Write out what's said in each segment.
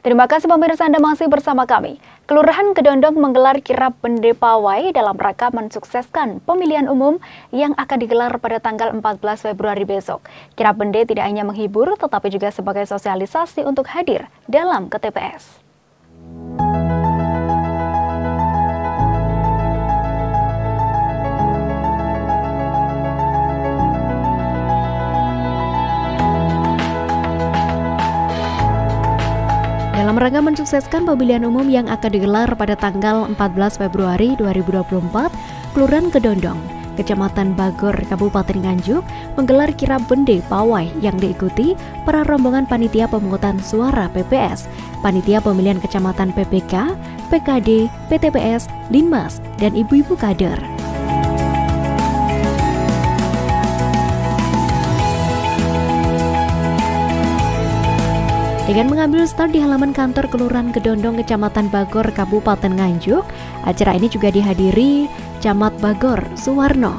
Terima kasih pemirsa Anda masih bersama kami. Kelurahan Kedondong menggelar kirap bende pawai dalam rangka mensukseskan pemilihan umum yang akan digelar pada tanggal 14 Februari besok. Kirap bende tidak hanya menghibur tetapi juga sebagai sosialisasi untuk hadir dalam KTPS. Dalam rangka mensukseskan pemilihan umum yang akan digelar pada tanggal 14 Februari 2024, Kelurahan Kedondong, Kecamatan Bagor, Kabupaten Nganjuk, menggelar kirap bende pawai yang diikuti para rombongan panitia pemungutan suara PPS, panitia pemilihan kecamatan PPK, PKD, PTPS, Linmas, dan ibu-ibu kader. Dengan mengambil start di halaman kantor Kelurahan Kedondong Kecamatan Bagor Kabupaten Nganjuk, acara ini juga dihadiri Camat Bagor Suwarno,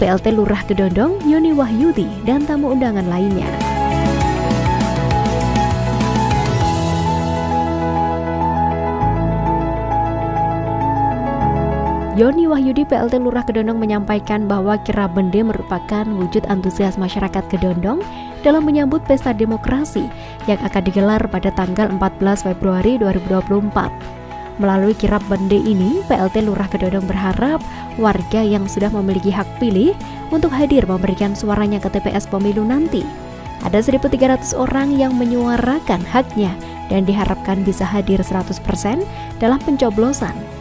PLT Lurah Kedondong Yoni Wahyudi dan tamu undangan lainnya. Yoni Wahyudi PLT Lurah Kedondong menyampaikan bahwa kira bende merupakan wujud antusias masyarakat Kedondong dalam menyambut pesta demokrasi yang akan digelar pada tanggal 14 Februari 2024. Melalui kirap bende ini, PLT Lurah Kedondong berharap warga yang sudah memiliki hak pilih untuk hadir memberikan suaranya ke TPS pemilu nanti. Ada 1.300 orang yang menyuarakan haknya dan diharapkan bisa hadir 100% dalam pencoblosan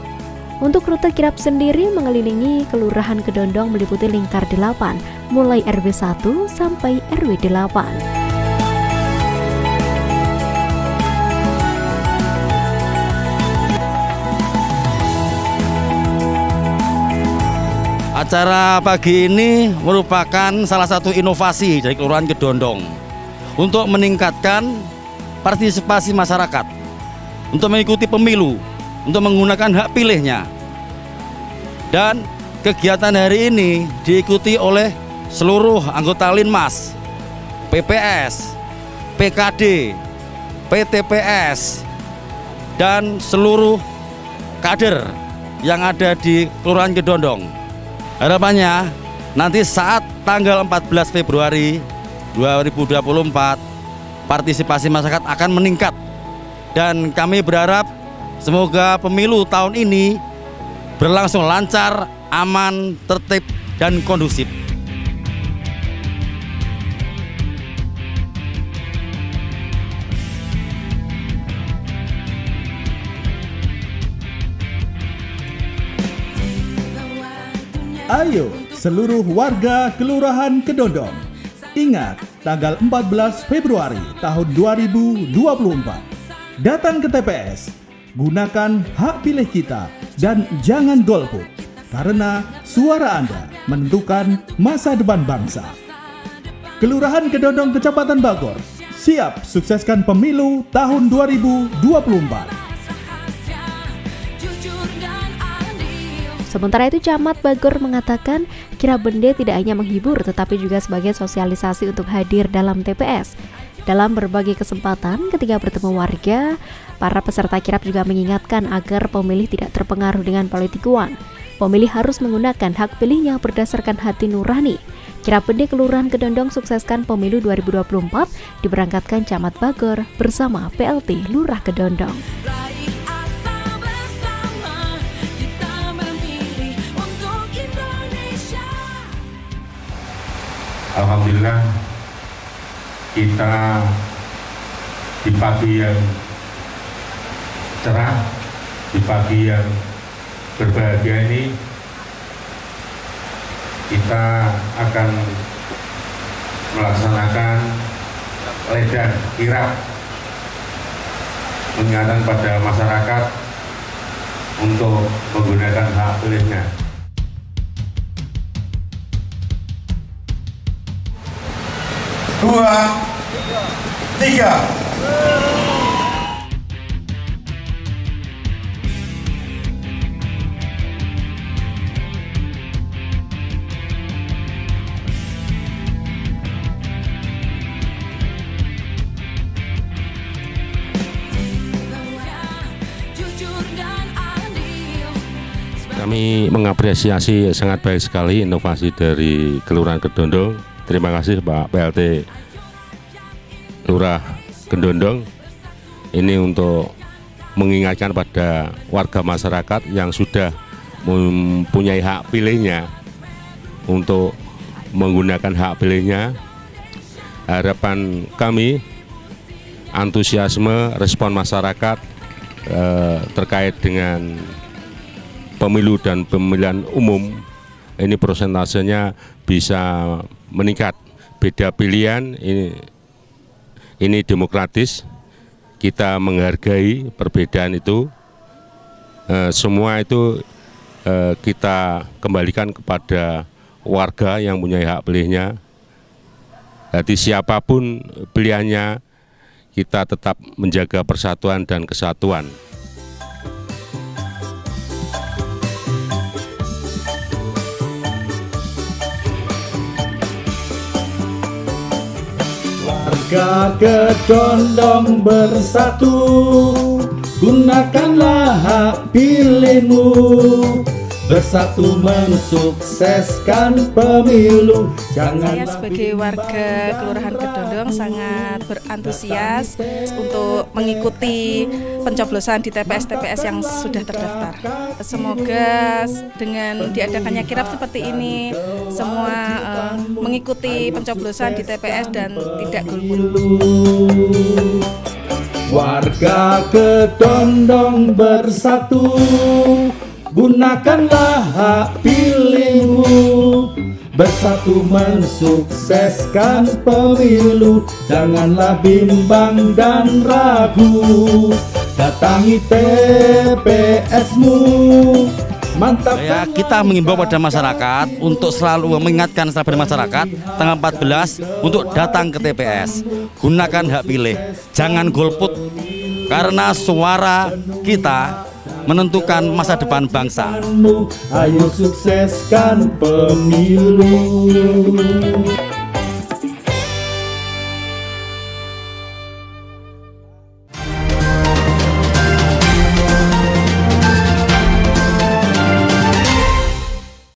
untuk rute kirap sendiri mengelilingi Kelurahan Kedondong meliputi lingkar 8, mulai RW 1 sampai RW 8. Acara pagi ini merupakan salah satu inovasi dari Kelurahan Kedondong untuk meningkatkan partisipasi masyarakat untuk mengikuti pemilu untuk menggunakan hak pilihnya. Dan kegiatan hari ini diikuti oleh seluruh anggota Linmas, PPS, PKD, PTPS, dan seluruh kader yang ada di Kelurahan Kedondong. Harapannya nanti saat tanggal 14 Februari 2024 partisipasi masyarakat akan meningkat dan kami berharap Semoga pemilu tahun ini berlangsung lancar, aman, tertib, dan kondusif. Ayo seluruh warga Kelurahan Kedondong. Ingat tanggal 14 Februari tahun 2024 Datang ke TPS gunakan hak pilih kita dan jangan golput karena suara Anda menentukan masa depan bangsa. Kelurahan Kedondong Kecamatan Bagor siap sukseskan pemilu tahun 2024. Sementara itu Camat Bagor mengatakan kira bende tidak hanya menghibur tetapi juga sebagai sosialisasi untuk hadir dalam TPS. Dalam berbagai kesempatan ketika bertemu warga, para peserta kirap juga mengingatkan agar pemilih tidak terpengaruh dengan politik uang. Pemilih harus menggunakan hak pilihnya berdasarkan hati nurani. Kirap Bende Kelurahan Kedondong sukseskan pemilu 2024 diberangkatkan Camat Bagor bersama PLT Lurah Kedondong. Alhamdulillah kita di pagi yang cerah, di pagi yang berbahagia ini kita akan melaksanakan ledan kirap mengingatkan pada masyarakat untuk menggunakan hak pilihnya. dua, tiga. kami mengapresiasi sangat baik sekali inovasi dari Kelurahan Kedondong Terima kasih Pak PLT Lurah Kedondong. Ini untuk mengingatkan pada warga masyarakat yang sudah mempunyai hak pilihnya untuk menggunakan hak pilihnya. Harapan kami antusiasme respon masyarakat eh, terkait dengan pemilu dan pemilihan umum ini prosentasenya bisa meningkat. Beda pilihan ini ini demokratis. Kita menghargai perbedaan itu. E, semua itu e, kita kembalikan kepada warga yang punya hak pilihnya. Jadi siapa pun pilihannya kita tetap menjaga persatuan dan kesatuan. Warga kedondong bersatu. Gunakanlah hak pilihmu. Bersatu mensukseskan pemilu. Jangan Saya sebagai warga Kelurahan Kedondong sangat berantusias untuk mengikuti pencoblosan di TPS-TPS yang sudah terdaftar. Semoga dengan diadakannya kirap seperti ini semua mengikuti pencoblosan di TPS dan tidak golput. Warga Kedondong bersatu Gunakanlah hak pilihmu. Bersatu mensukseskan pemilu Janganlah bimbang dan ragu. Datangi TPSmu Mantap ya, kita mengimbau pada masyarakat untuk selalu mengingatkan sahabat masyarakat tanggal 14 untuk datang ke TPS. Gunakan hak pilih, jangan golput karena suara kita menentukan masa depan bangsa. Ayo sukseskan pemilu.